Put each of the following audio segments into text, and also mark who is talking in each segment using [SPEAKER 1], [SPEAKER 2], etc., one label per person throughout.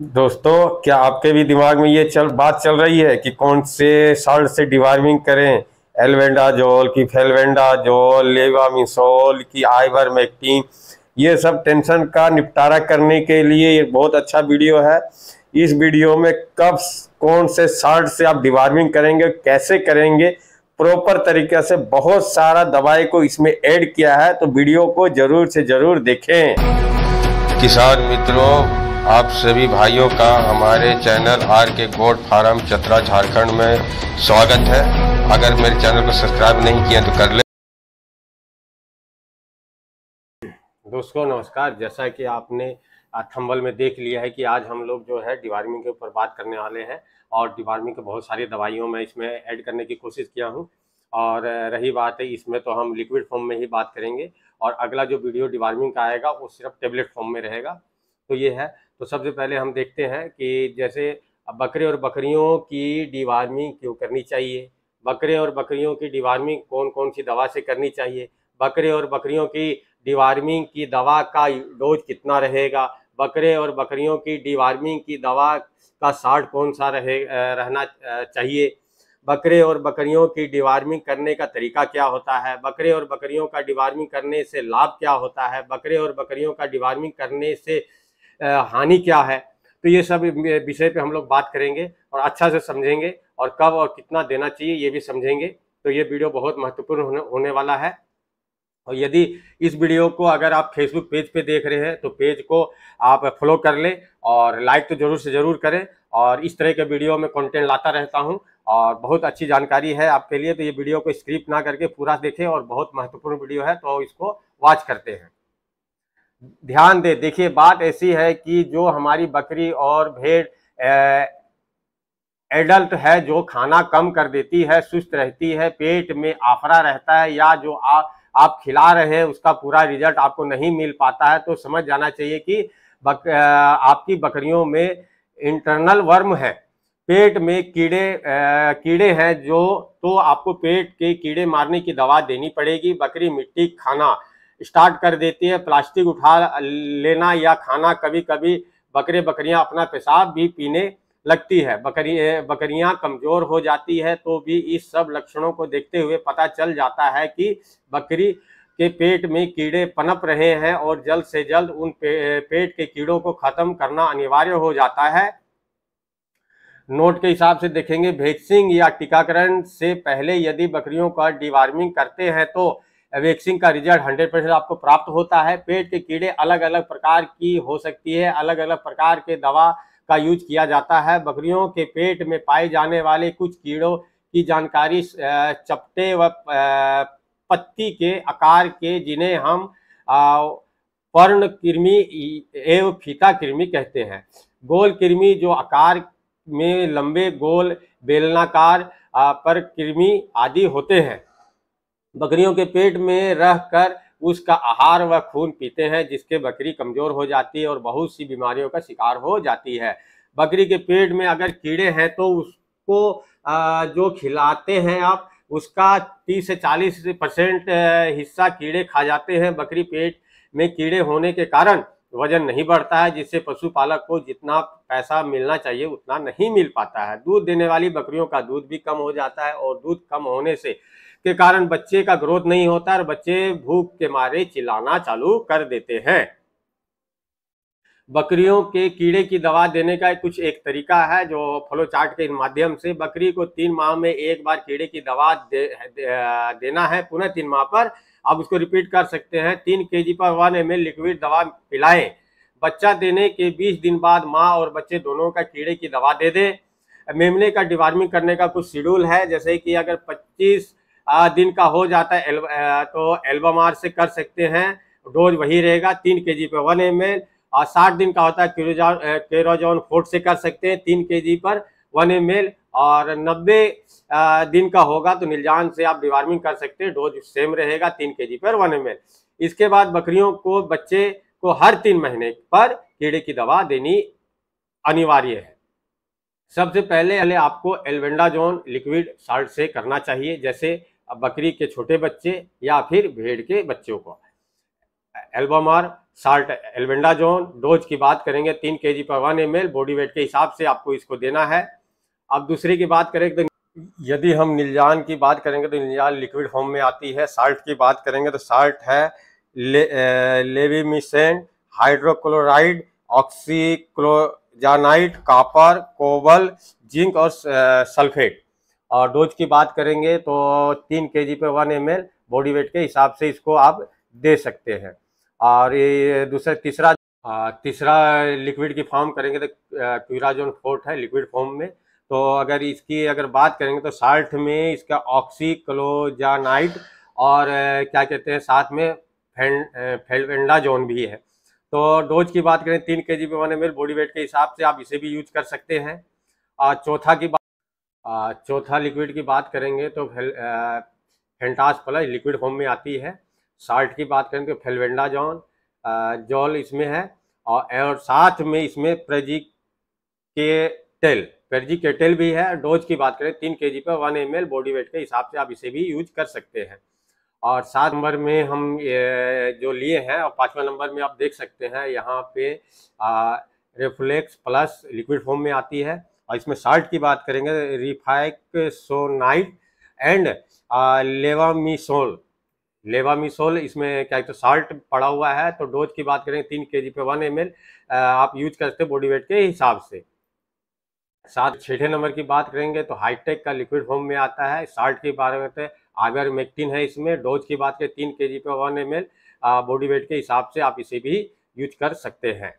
[SPEAKER 1] दोस्तों, क्या आपके भी दिमाग में ये चल, बात चल रही है कि कौन से साल्ट से डिवार्मिंग करें? एलवेंडाजोल की फेलवेंडाजोल लेवामिसोल की आइवरमेक्टिन ये सब टेंशन का निपटारा करने के लिए ये बहुत अच्छा वीडियो है। इस वीडियो में कब कौन से साल्ट से आप डिवार्मिंग करेंगे, कैसे करेंगे, प्रॉपर तरीके से बहुत सारा दवाई को इसमें ऐड किया है तो वीडियो को ज़रूर से ज़रूर देखें।
[SPEAKER 2] किसान मित्रों आप सभी भाइयों का हमारे चैनल आर के गोड फार्म चतरा झारखंड में स्वागत है। अगर मेरे चैनल को सब्सक्राइब नहीं किया तो कर ले।
[SPEAKER 1] दोस्तों, नमस्कार। जैसा कि आपने थंबल में देख लिया है कि आज हम लोग जो है डिवार्मिंग के ऊपर बात करने वाले हैं और डिवार्मिंग के बहुत सारी दवाइयों में इसमें ऐड करने की कोशिश किया हूँ। और रही बात है, इसमें तो हम लिक्विड फॉर्म में ही बात करेंगे और अगला जो वीडियो डिवार्मिंग का आएगा वो सिर्फ़ टेबलेट फॉर्म में रहेगा। तो ये है। तो सबसे पहले हम देखते हैं कि जैसे बकरे और बकरियों की डिवार्मिंग क्यों करनी चाहिए? बकरे और बकरियों की डिवार्मिंग कौन कौन सी दवा से करनी चाहिए? बकरे और बकरियों की डिवार्मिंग की दवा का डोज कितना रहेगा? बकरे और बकरियों की डिवार्मिंग की दवा का साठ कौन सा रहे रहना चाहिए? बकरे और बकरियों की डिवार्मिंग करने का तरीका क्या होता है? बकरे और बकरियों का डिवार्मिंग करने से लाभ क्या होता है? बकरे और बकरियों का डिवार्मिंग करने से हानि क्या है? तो ये सब विषय पे हम लोग बात करेंगे और अच्छा से समझेंगे और कब और कितना देना चाहिए ये भी समझेंगे। तो ये वीडियो बहुत महत्वपूर्ण होने होने वाला है। और यदि इस वीडियो को अगर आप फेसबुक पेज पे देख रहे हैं तो पेज को आप फॉलो कर लें और लाइक तो ज़रूर से ज़रूर करें। और इस तरह के वीडियो में कंटेंट लाता रहता हूँ और बहुत अच्छी जानकारी है आपके लिए तो ये वीडियो को स्क्रिप्ट ना करके पूरा देखें और बहुत महत्वपूर्ण वीडियो है तो इसको वॉच करते हैं। ध्यान दे देखिए बात ऐसी है कि जो हमारी बकरी और भेड़ एडल्ट है जो खाना कम कर देती है सुस्त रहती है पेट में आफरा रहता है या जो आ, आप खिला रहे हैं उसका पूरा रिज़ल्ट आपको नहीं मिल पाता है तो समझ जाना चाहिए कि बक, आपकी बकरियों में इंटरनल वर्म है। पेट में कीड़े आ, कीड़े हैं जो तो आपको पेट के कीड़े मारने की दवा देनी पड़ेगी बकरी मिट्टी खाना। स्टार्ट कर देती है प्लास्टिक उठा लेना या खाना कभी कभी बकरे बकरियाँ अपना पेशाब भी पीने लगती है। बकरी बकरियाँ कमज़ोर हो जाती है तो भी इस सब लक्षणों को देखते हुए पता चल जाता है कि बकरी के पेट में कीड़े पनप रहे हैं और जल्द से जल्द उन पे, पेट के कीड़ों को खत्म करना अनिवार्य हो जाता है। नोट के हिसाब से देखेंगे वैक्सीन या टीकाकरण से पहले यदि बकरियों का डिवार्मिंग करते हैं तो वैक्सीन का रिज़ल्ट 100 परसेंट आपको प्राप्त होता है। पेट के कीड़े अलग अलग प्रकार की हो सकती है। अलग अलग प्रकार के दवा का यूज़ किया जाता है। बकरियों के पेट में पाए जाने वाले कुछ कीड़ों की जानकारी चपटे व पत्ती के आकार के, जिन्हें हम पर्ण कृमि एवं फीता कृमि कहते हैं। गोल कृमि जो आकार में लंबे गोल बेलनाकार पर कृमि आदि होते हैं। बकरियों के पेट में रहकर उसका आहार व खून पीते हैं, जिसके बकरी कमज़ोर हो जाती है और बहुत सी बीमारियों का शिकार हो जाती है। बकरी के पेट में अगर कीड़े हैं तो उसको जो खिलाते हैं आप, उसका 30 से 40 परसेंट हिस्सा कीड़े खा जाते हैं। बकरी पेट में कीड़े होने के कारण वज़न नहीं बढ़ता है, जिससे पशुपालक को जितना पैसा मिलना चाहिए उतना नहीं मिल पाता है। दूध देने वाली बकरियों का दूध भी कम हो जाता है और दूध कम होने से के कारण बच्चे का ग्रोथ नहीं होता और बच्चे भूख के मारे चिल्लाना चालू कर देते हैं। बकरियों के कीड़े की दवा देने का कुछ एक तरीका है जो फ्लो चार्ट के माध्यम से बकरी को तीन माह में एक बार कीड़े की दवा दे, दे, देना है पुनः तीन माह पर। आप उसको रिपीट कर सकते हैं तीन के जी पर वन एम लिक्विड दवा पिलाएँ। बच्चा देने के 20 दिन बाद माँ और बच्चे दोनों का कीड़े की दवा दे दें। मेमने का डिवार्मिंग करने का कुछ शेड्यूल है जैसे कि अगर 25 दिन का हो जाता है एल, तो एल्बम आर से कर सकते हैं। डोज वही रहेगा तीन के जी पर। वन एम एल और साठ दिन का होता है केरोजॉन फोर्ट से कर सकते हैं तीन के जी पर वन एम एल और नब्बे दिन का होगा तो निलजान से आप डिवार्मिंग कर सकते हैं डोज सेम रहेगा तीन के जी पर वन एम एल। इसके बाद बकरियों को बच्चे को हर तीन महीने पर कीड़े की दवा देनी अनिवार्य है। सबसे पहले पहले आपको एलवेंडाजोन लिक्विड साल्ट से करना चाहिए जैसे बकरी के छोटे बच्चे या फिर भेड़ के बच्चों को। एल्बोमार साल्ट एल्वेंडाजोन डोज की बात करेंगे तीन के जी पर वन एम बॉडी वेट के हिसाब से आपको इसको देना है। अब दूसरी की बात करें तो यदि हम नीलजान की बात करेंगे तो नीलजान लिक्विड फॉर्म में आती है। साल्ट की बात करेंगे तो साल्ट है ले, हाइड्रोक्लोराइड ऑक्सीक्लोजानाइट कापर कोबल जिंक और सल्फेट। और डोज की बात करेंगे तो तीन के जी पे वन एम बॉडी वेट के हिसाब से इसको आप दे सकते हैं। और ये दूसरा, तीसरा तीसरा लिक्विड की फॉर्म करेंगे तो क्यूराजोन फोर्ट है लिक्विड फॉर्म में। तो अगर इसकी अगर बात करेंगे तो साल्ट में इसका ऑक्सीक्लोजानाइट और क्या कहते हैं, साथ में फेलवेंडाजोन भी है। तो डोज की बात करें, तीन के जी पे वन एम बॉडी वेट के हिसाब से आप इसे भी यूज़ कर सकते हैं। और चौथा की चौथा लिक्विड की बात करेंगे तो फेल फेंटास प्लस लिक्विड फॉर्म में आती है। साल्ट की बात करें तो फेलवेंडा जॉन जॉल इसमें है और साथ में इसमें प्रेजिक के टेल प्रेजिक के प्रेजिकेटेल भी है। डोज की बात करें तीन के जी पर वन एमएल बॉडी वेट के हिसाब से आप इसे भी यूज़ कर सकते हैं। और सात नंबर में हम जो लिए हैं और पाँचवा नंबर में आप देख सकते हैं, यहाँ पे रेफ्लेक्स प्लस लिक्विड फॉर्म में आती है। और इसमें साल्ट की बात करेंगे रिफाइक सोनाइट एंड लेवामिसोल लेवामिसोल इसमें क्या तो साल्ट पड़ा हुआ है तो डोज की बात करें तीन के जी पे वन एमएल आप यूज़ करते बॉडी वेट के हिसाब से। साथ छठे नंबर की बात करेंगे तो हाईटेक का लिक्विड फॉर्म में आता है साल्ट की बारे में तो आगर मेक्टिन है इसमें डोज की बात करें, तीन के जी पे वन एम बॉडी वेट के हिसाब से आप इसे भी यूज़ कर सकते हैं।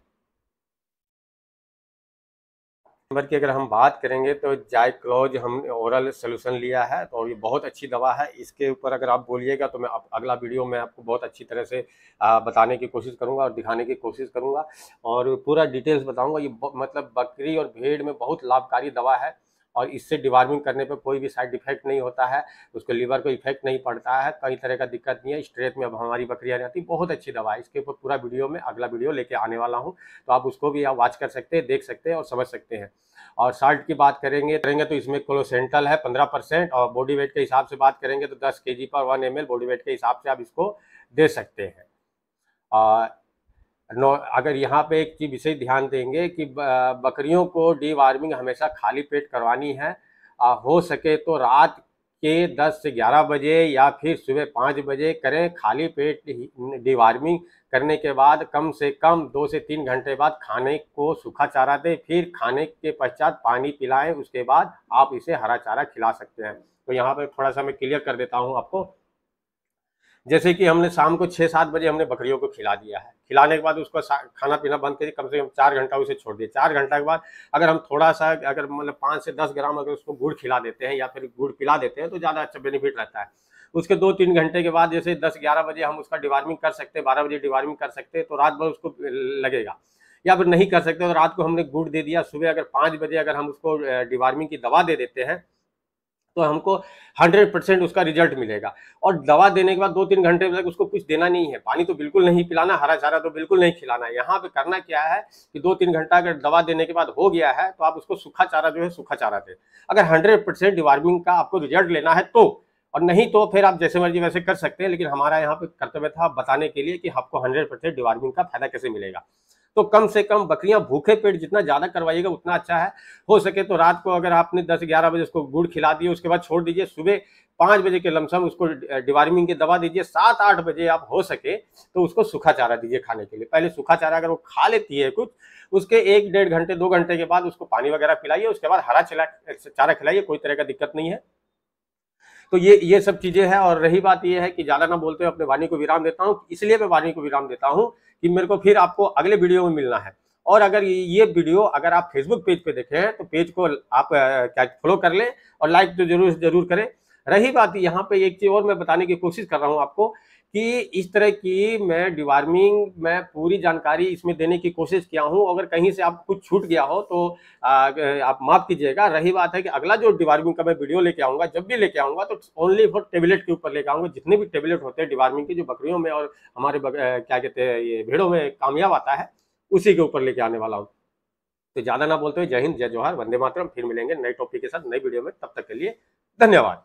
[SPEAKER 1] नंबर की अगर हम बात करेंगे तो जायक्लोज हमने ओरल सोल्यूशन लिया है और ये बहुत अच्छी दवा है। इसके ऊपर अगर आप बोलिएगा तो मैं अगला वीडियो में आपको बहुत अच्छी तरह से बताने की कोशिश करूँगा और दिखाने की कोशिश करूँगा। और पूरा डिटेल्स बताऊँगा। ये मतलब बकरी और भेड़ में बहुत लाभकारी दवा है। और इससे डिवार्मिंग करने पर कोई भी साइड इफ़ेक्ट नहीं होता है, उसको लीवर को इफ़ेक्ट नहीं पड़ता है, कई तरह का दिक्कत नहीं है स्ट्रेट में अब हमारी बकरियाँ नहीं आती, बहुत अच्छी दवा है, इसके ऊपर पूरा वीडियो में अगला वीडियो लेके आने वाला हूँ तो आप उसको भी आप वॉच कर सकते हैं, देख सकते हैं और समझ सकते हैं। और साल्ट की बात करेंगे करेंगे तो इसमें क्लोसेंटल है पंद्रह परसेंट और बॉडी वेट के हिसाब से बात करेंगे तो दस के पर वन एम बॉडी वेट के हिसाब से आप इसको दे सकते हैं। नो अगर यहाँ पे एक चीज़ विशेष ध्यान देंगे कि बकरियों को डी वार्मिंग हमेशा खाली पेट करवानी है। हो सके तो रात के 10 से 11 बजे या फिर सुबह 5 बजे करें खाली पेट डिवार्मिंग करने के बाद कम से कम दो से तीन घंटे बाद खाने को सूखा चारा दें, फिर खाने के पश्चात पानी पिलाएँ, उसके बाद आप इसे हरा चारा खिला सकते हैं। तो यहाँ पर थोड़ा सा मैं क्लियर कर देता हूँ आपको। जैसे कि हमने शाम को छः सात बजे हमने बकरियों को खिला दिया है। खिलाने के बाद उसको खाना पीना बंद करिए, कम से कम चार घंटा उसे छोड़ दिए। चार घंटा के बाद अगर हम थोड़ा सा, अगर मतलब पाँच से दस ग्राम अगर उसको गुड़ खिला देते हैं या फिर गुड़ पिला देते हैं तो ज़्यादा अच्छा बेनिफिट रहता है। उसके दो तीन घंटे के बाद जैसे दस ग्यारह बजे हम उसका डिवार्मिंग कर सकते हैं, बारह बजे डिवार्मिंग कर सकते हैं तो रात भर उसको लगेगा। या फिर नहीं कर सकते तो रात को हमने गुड़ दे दिया। सुबह अगर पाँच बजे अगर हम उसको डिवार्मिंग की दवा दे देते हैं तो हमको 100 परसेंट उसका रिज़ल्ट मिलेगा। और दवा देने के बाद दो तीन घंटे तक उसको कुछ देना नहीं है। पानी तो बिल्कुल नहीं पिलाना हरा चारा तो बिल्कुल नहीं खिलाना। है यहाँ पे करना क्या है कि दो तीन घंटा अगर दवा देने के बाद हो गया है तो आप उसको सूखा चारा जो है, सूखा चारा दें। अगर हंड्रेड परसेंट डिवार्मिंग का आपको रिज़ल्ट लेना है तो और नहीं तो फिर आप जैसे मर्ज़ी वैसे कर सकते हैं, लेकिन हमारा यहाँ पे कर्तव्य था बताने के लिए कि आपको हंड्रेड परसेंट डिवार्मिंग का फ़ायदा कैसे मिलेगा। तो कम से कम बकरियाँ भूखे पेट जितना ज़्यादा करवाइएगा, उतना अच्छा है। हो सके तो रात को अगर आपने 10-11 बजे उसको गुड़ खिला दिए, उसके बाद छोड़ दीजिए, सुबह पाँच बजे के लमसम उसको डिवार्मिंग की दवा दीजिए, सात आठ बजे आप हो सके तो उसको सूखा चारा दीजिए खाने के लिए। पहले सूखा चारा अगर वो खा लेती है कुछ, उसके एक डेढ़ घंटे, दो घंटे के बाद उसको पानी वगैरह पिलाइए, उसके बाद हरा चला, चारा खिलाइए, कोई तरह का दिक्कत नहीं है। तो ये ये सब चीज़ें हैं और रही बात ये है कि ज़्यादा ना बोलते हुए अपने वाणी को विराम देता हूँ। इसलिए मैं वाणी को विराम देता हूँ कि मेरे को फिर आपको अगले वीडियो में मिलना है। और अगर ये वीडियो अगर आप फेसबुक पेज पे देखे हैं तो पेज को आप क्या फॉलो कर लें और लाइक तो ज़रूर ज़रूर करें। रही बात यहाँ पे एक चीज़ और मैं बताने की कोशिश कर रहा हूँ आपको कि इस तरह की मैं डिवार्मिंग में पूरी जानकारी इसमें देने की कोशिश किया हूँ। अगर कहीं से आप कुछ छूट गया हो तो आ, आप माफ़ कीजिएगा। रही बात है कि अगला जो डिवार्मिंग का मैं वीडियो लेके आऊँगा जब भी लेके आऊँगा तो ओनली फॉर टेबलेट के ऊपर लेके आऊँगा। जितने भी टेबलेट होते हैं डिवार्मिंग के जो बकरियों में और हमारे क्या कहते हैं ये भेड़ों में कामयाब आता है उसी के ऊपर लेके आने वाला हूँ। तो ज़्यादा ना बोलते हुए जय हिंद जय जोहार वंदे मातरम। फिर मिलेंगे नए टॉपिक के साथ नई वीडियो में। तब तक के लिए धन्यवाद।